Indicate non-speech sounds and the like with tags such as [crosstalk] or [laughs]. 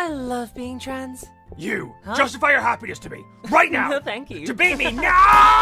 I love being trans. You Huh? justify your happiness to me right [laughs] now. No, thank you. To be me [laughs] now.